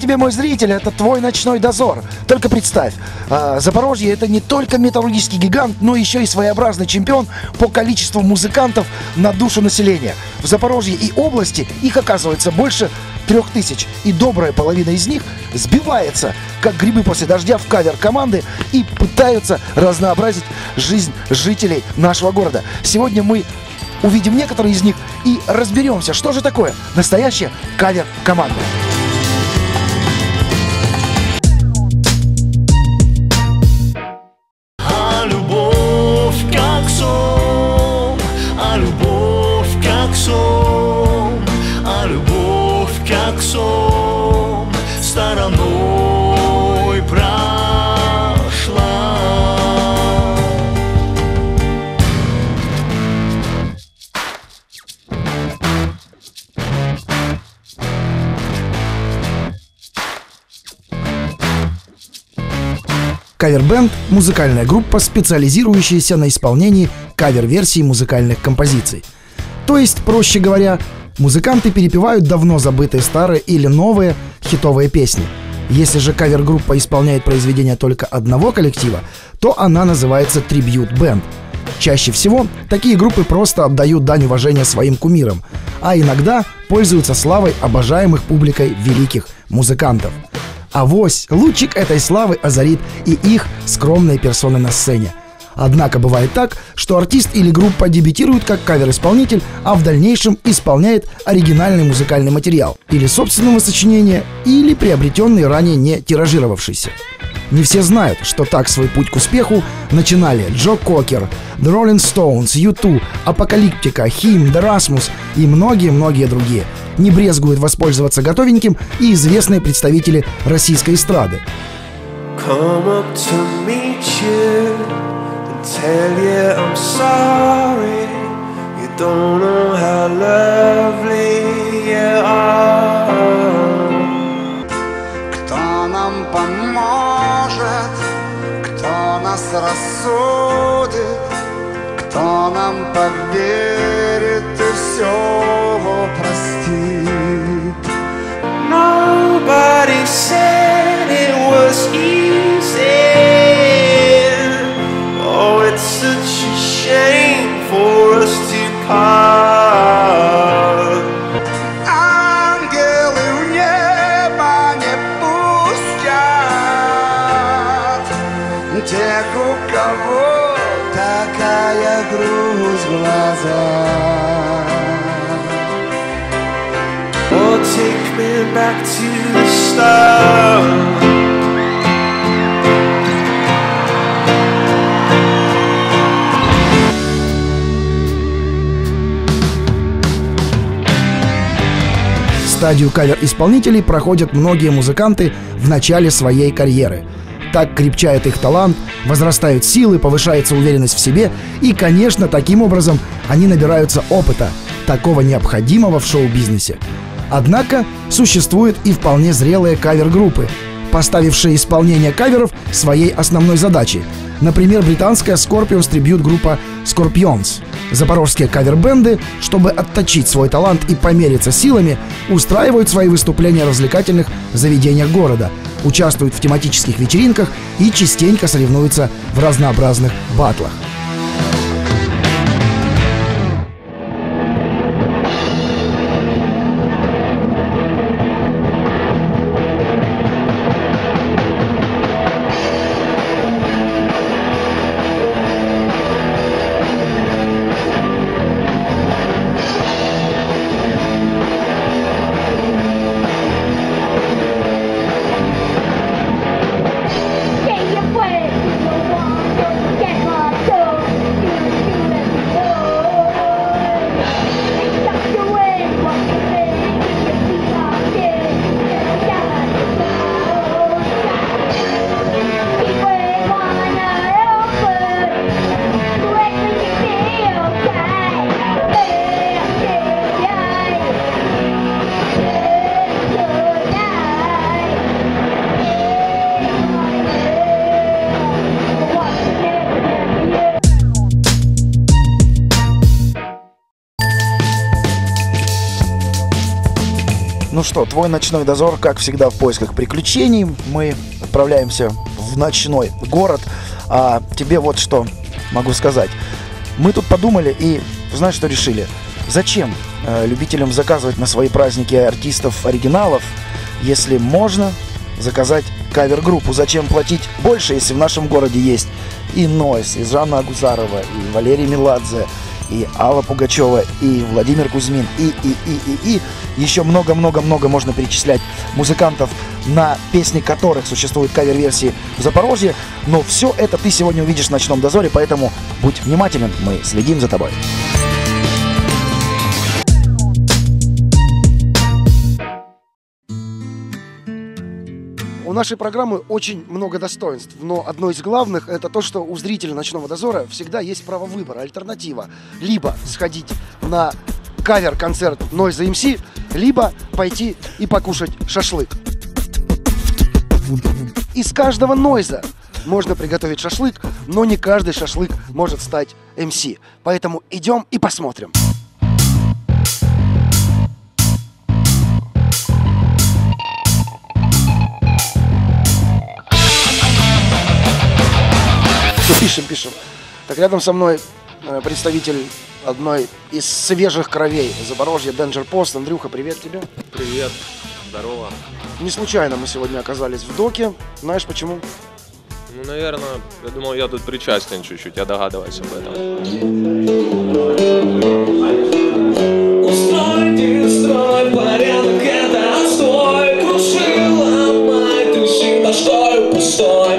Тебе, мой зритель, это твой ночной дозор. Только представь, а, Запорожье это не только металлургический гигант, но еще и своеобразный чемпион по количеству музыкантов на душу населения. В Запорожье и области их оказывается больше трех тысяч, и добрая половина из них сбивается, как грибы после дождя в кавер команды и пытаются разнообразить жизнь жителей нашего города. Сегодня мы увидим некоторые из них и разберемся, что же такое настоящая кавер-команда. Кавер-бенд – музыкальная группа, специализирующаяся на исполнении кавер-версий музыкальных композиций. То есть, проще говоря, музыканты перепевают давно забытые старые или новые хитовые песни. Если же кавер-группа исполняет произведения только одного коллектива, то она называется трибьют-бенд. Чаще всего такие группы просто отдают дань уважения своим кумирам, а иногда пользуются славой обожаемых публикой великих музыкантов – Авось, лучик этой славы озарит и их скромные персоны на сцене. Однако бывает так, что артист или группа дебютирует как кавер-исполнитель, а в дальнейшем исполняет оригинальный музыкальный материал, или собственного сочинения, или приобретенный ранее не тиражировавшийся. Не все знают, что так свой путь к успеху начинали Джо Кокер, The Rolling Stones, U2, Апокалиптика, The Rasmus и многие-многие другие. Не брезгуют воспользоваться готовеньким и известные представители российской эстрады. Come up to meet you and tell you I'm sorry. You don't know how lovely you are. Рассудит, кто нам поверит и все простит. Nobody said it was easy. Start. Стадию кавер-исполнителей проходят многие музыканты в начале своей карьеры. Так крепчает их талант, возрастают силы, повышается уверенность в себе, и, конечно, таким образом они набираются опыта, такого необходимого в шоу-бизнесе. Однако существуют и вполне зрелые кавер-группы, поставившие исполнение каверов своей основной задачей. Например, британская Scorpions трибют группа Scorpions. Запорожские кавер-бенды, чтобы отточить свой талант и помериться силами, устраивают свои выступления в развлекательных заведениях города, участвуют в тематических вечеринках и частенько соревнуются в разнообразных батлах. Ну что, твой ночной дозор, как всегда, в поисках приключений. Мы отправляемся в ночной город. А тебе вот что могу сказать. Мы тут подумали и знаешь, что решили? Зачем э, любителям заказывать на свои праздники артистов-оригиналов, если можно заказать кавер-группу? Зачем платить больше, если в нашем городе есть и Нойс, и Жанна Агузарова, и Валерий Меладзе, и Алла Пугачева, и Владимир Кузьмин, и, и, и, и, и. Еще много-много-много можно перечислять музыкантов, на песни которых существуют кавер-версии в Запорожье. Но все это ты сегодня увидишь в «Ночном дозоре», поэтому будь внимателен, мы следим за тобой. Нашей программы очень много достоинств, но одно из главных это то, что у зрителя ночного дозора всегда есть право выбора, альтернатива. Либо сходить на кавер-концерт Noise MC, либо пойти и покушать шашлык. Из каждого нойза можно приготовить шашлык, но не каждый шашлык может стать MC. Поэтому идем и посмотрим. Пишем, пишем. Так, рядом со мной э, представитель одной из свежих кровей Запорожья, Danger Post. Андрюха, привет тебе. Привет, здорово. Не случайно мы сегодня оказались в доке. Знаешь почему? Ну, наверное, я думал, я тут причастен чуть-чуть, я догадываюсь об этом. Устройте, строй, порядок, это отстой Крушила мать, души, да что и пустой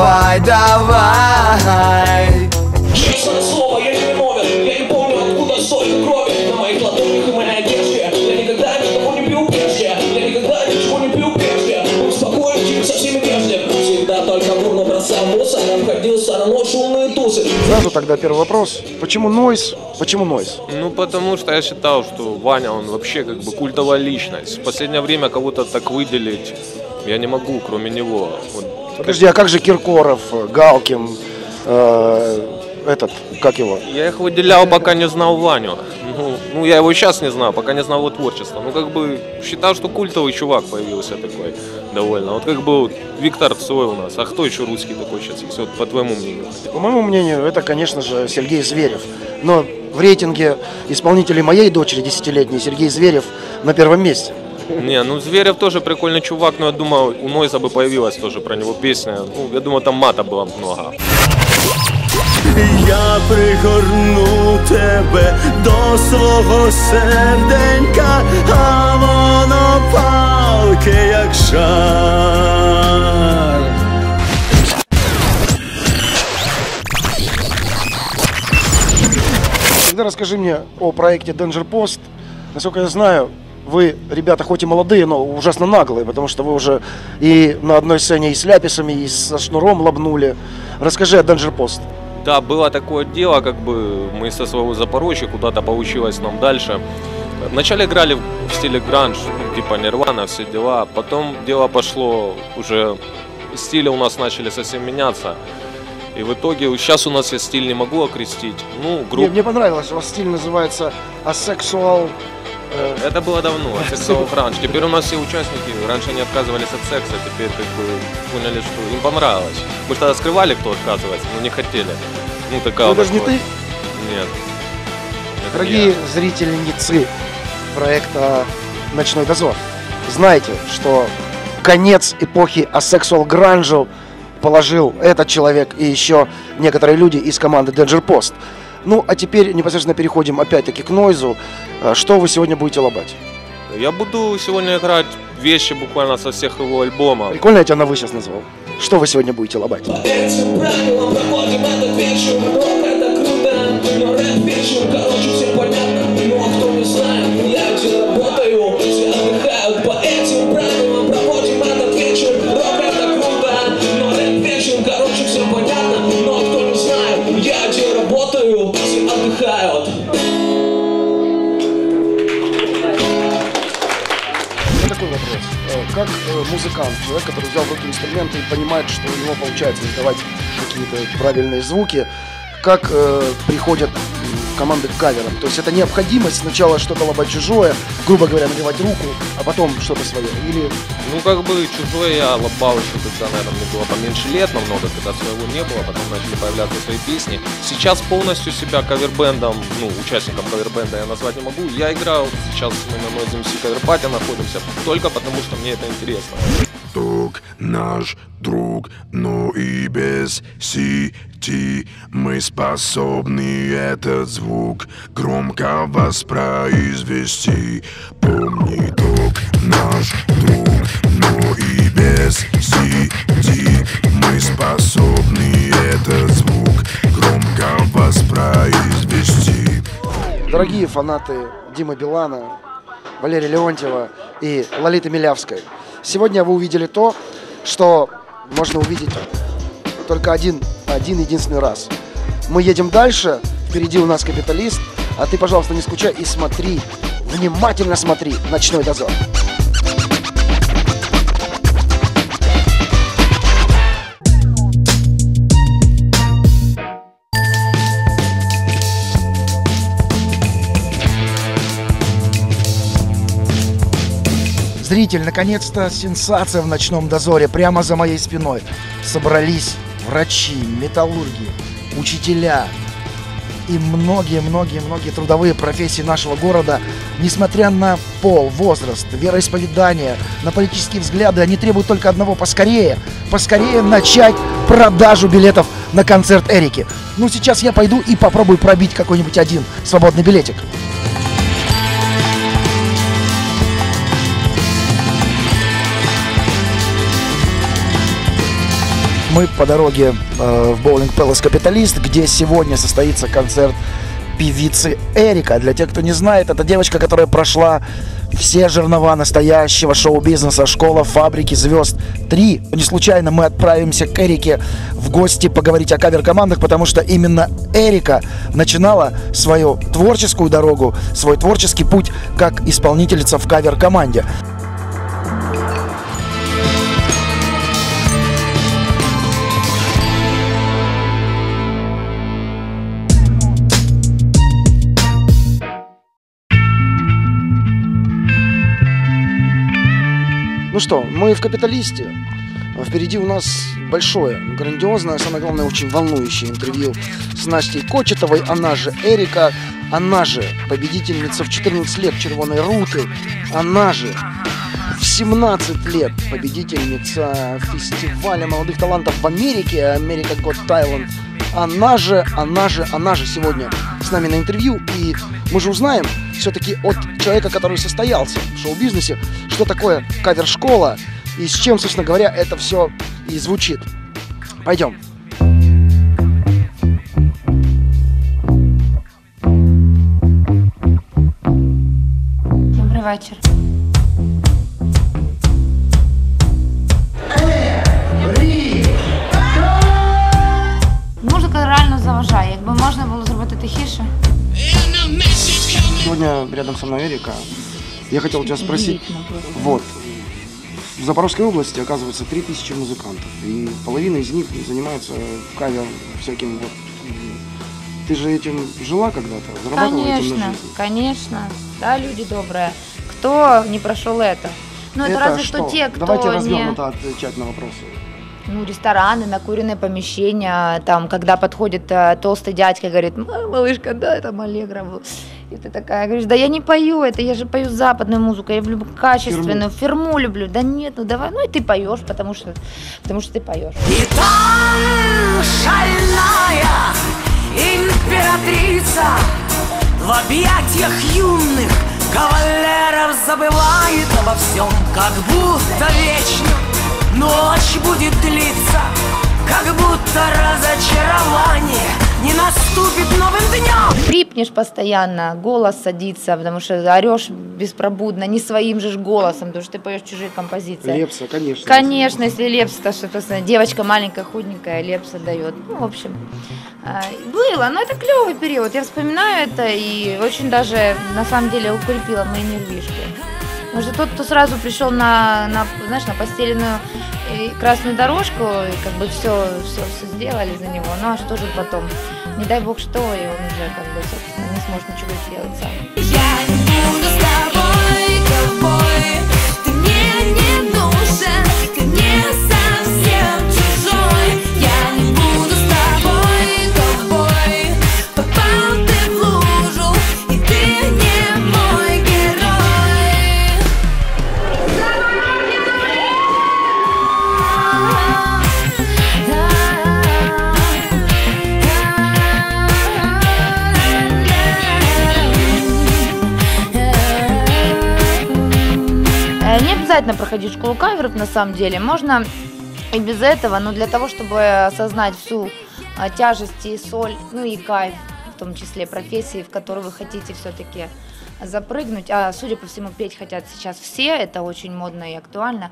Давай, давай Честное слово, я не виновен Я не помню, откуда столько крови На моих ладонях и моей одежде Я никогда никого не пил прежде Я никогда ничего не пил прежде Был спокоен, тихо, со всеми вежлив Всегда только в урну бросал мусор Я входил в сторону шумные тусы Сразу тогда первый вопрос. Почему нойс? Почему нойс? Ну, потому что я считал, что Ваня, он вообще как бы культовая личность. В последнее время кого-то так выделить я не могу, кроме него. Вот Подожди, а как же Киркоров, Галкин, э, этот, как его? Я их выделял, пока не знал Ваню. Ну, ну, я его сейчас не знаю, пока не знал его творчество. Ну, как бы, считал, что культовый чувак появился такой довольно. Вот как был Виктор Цой у нас. А кто еще русский такой сейчас есть? Вот по твоему мнению. По моему мнению, это, конечно же, Сергей Зверев. Но в рейтинге исполнителей моей дочери десятилетней Сергей Зверев на первом месте. Не, ну Зверев тоже прикольный чувак, но я думаю, у Нойза бы появилась тоже про него песня. Ну, я думаю, там мата было много. Я пригорну тебе до свого серденька, а воно палке, як жар. Тогда расскажи мне о проекте Danger Post. Насколько я знаю, вы, ребята, хоть и молодые, но ужасно наглые, потому что вы уже и на одной сцене и с ляписами, и со шнуром лобнули. Расскажи о Danger Post. Да, было такое дело, как бы мы со своего Запорожья куда-то получилось нам дальше. Вначале играли в стиле гранж, ну, типа Нирвана, все дела. Потом дело пошло уже, стили у нас начали совсем меняться. И в итоге, сейчас у нас я стиль не могу окрестить. Ну, Мне, группа... мне понравилось, у вас стиль называется Asexual. Э, Это было давно, сексуал гранж. Теперь у нас все участники раньше не отказывались от секса, теперь как бы поняли, что им понравилось. Мы же тогда скрывали, кто отказывается, но не хотели. Ну, такая ну, нас даже не ты, Нет. Это дорогие я. зрительницы проекта «Ночной дозор». Знаете, что конец эпохи асексуал гранжу положил этот человек и еще некоторые люди из команды Danger Post. Ну, а теперь непосредственно переходим опять-таки к Нойзу. Э, Что вы сегодня будете лобать? Я буду сегодня играть вещи буквально со всех его альбомов. Прикольно я тебя на вы сейчас назвал. Что вы сегодня будете лобать? Вечер Короче, понятно, но кто не знает Я где работаю, отдыхают такой вопрос. Э, Как э, музыкант, человек, который взял в руки инструменты и понимает, что у него получается издавать какие-то правильные звуки, как э, приходят команды к каверам? То есть это необходимость сначала что-то лобать чужое, грубо говоря, надевать руку, а потом что-то свое? Или Ну, как бы чужое я лобал еще тогда, наверное, мне было поменьше лет намного, когда своего не было, потом начали появляться свои песни. Сейчас полностью себя кавербендом, ну, участником кавербенда я назвать не могу. Я играю, сейчас мы на Noise MC каверпате находимся, только потому что мне это интересно. Друг наш друг, но и без сети. Мы способны этот звук громко воспроизвести. Помни, друг наш друг, но и без сети. Мы способны этот звук громко воспроизвести. Дорогие фанаты Димы Билана, Валерия Леонтьева и Лолиты Милявской, сегодня вы увидели то, что можно увидеть только один, один единственный раз. Мы едем дальше, впереди у нас капиталист, а ты, пожалуйста, не скучай и смотри, внимательно смотри «Ночной дозор». Зритель, наконец-то сенсация в ночном дозоре прямо за моей спиной. Собрались врачи, металлурги, учителя и многие-многие-многие трудовые профессии нашего города. Несмотря на пол, возраст, вероисповедание, на политические взгляды, они требуют только одного поскорее, поскорее начать продажу билетов на концерт Эрики. Ну, сейчас я пойду и попробую пробить какой-нибудь один свободный билетик. Мы по дороге э, в боулинг Пэлас Капиталист, где сегодня состоится концерт певицы Эрика. Для тех, кто не знает, это девочка, которая прошла все жернова настоящего шоу-бизнеса, школа, фабрики, звезд. Три. Не случайно мы отправимся к Эрике в гости поговорить о кавер-командах, потому что именно Эрика начинала свою творческую дорогу, свой творческий путь как исполнительница в кавер-команде. Ну что, мы в «Капиталисте». Впереди у нас большое, грандиозное, самое главное, очень волнующее интервью с Настей Кочетовой, она же Эрика, она же победительница в 14 лет «Червоной руты», она же 17 лет победительница фестиваля молодых талантов в Америке, Америка Got Talent. Она же, она же, она же сегодня с нами на интервью. И мы же узнаем все-таки от человека, который состоялся в шоу-бизнесе, что такое кавер-школа и с чем, собственно говоря, это все и звучит. Пойдем. Добрий вечір. Сегодня рядом со мной Эрика. Я хотел тебя спросить, вот, в Запорожской области, оказывается, 3000 музыкантов, и половина из них занимается кавер всяким вот. Ты же этим жила когда-то? Зарабатывала этим на Конечно, жизнь? конечно. Да, люди добрые. Кто не прошел это? Ну, это, разве что, те, кто Давайте не... развернуто отвечать на вопросы. Ну, рестораны, накуренные помещения, там, когда подходит э, толстый дядька и говорит, «М, малышка, да, это Аллегров был». И ты такая говоришь, да я не пою это, я же пою западную музыку, я люблю качественную, фирму, люблю. Да нет, ну давай, ну и ты поешь, потому что, потому что ты поешь. И там шальная императрица В объятиях юных кавалеров Забывает обо всем, как будто вечно Ночь будет длиться, как будто разочарование Не наступит новым днем Хрипнешь постоянно, голос садится, потому что орешь беспробудно, не своим же ж голосом, потому что ты поешь чужие композиции. Лепса, конечно. Конечно, если Лепс-то что-то, знает. девочка маленькая, худенькая, Лепса дает. Ну, в общем, а, было, но это клевый период. Я вспоминаю это и очень даже, на самом деле, укрепила мои нервишки. Что тот, кто сразу пришел на, на, знаешь, на постеленную э, красную дорожку, и как бы все, все, все сделали за него, ну а что же потом? Не дай бог что, и он уже как бы, собственно, не сможет ничего сделать сам. Школу каверов, на самом деле. Можно и без этого, но для того, чтобы осознать всю а, тяжесть и соль, ну и кайф, в том числе профессии, в которую вы хотите все-таки запрыгнуть. А судя по всему, петь хотят сейчас все, это очень модно и актуально.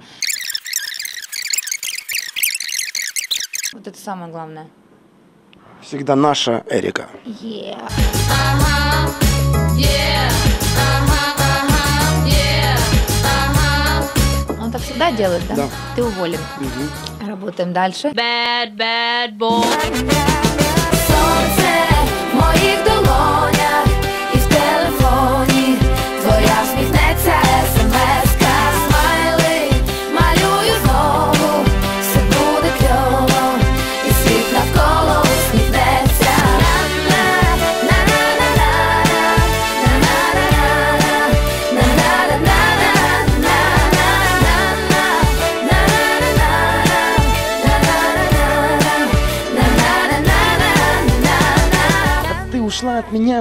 Вот это самое главное. Всегда наша Эрика. Yeah. Он так всегда делает, да? Да. Ты уволен. Работаем дальше. Bad, bad boy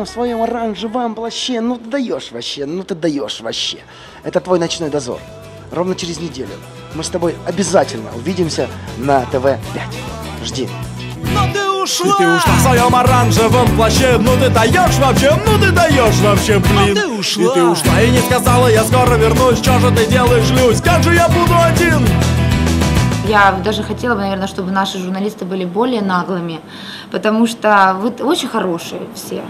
в своем оранжевом плаще. Ну ты даешь вообще, ну ты даешь вообще. Это твой ночной дозор. Ровно через неделю мы с тобой обязательно увидимся на ТВ-5. Жди. Но ты ушла! И ты ушла в своем оранжевом плаще Ну ты даешь вообще, ну ты даешь вообще, блин ты ушла! И ты ушла и не сказала, я скоро вернусь Что же ты делаешь, Люсь? Как же я буду один? Я даже хотела бы, наверное, чтобы наши журналисты были более наглыми, потому что вы очень хорошие все.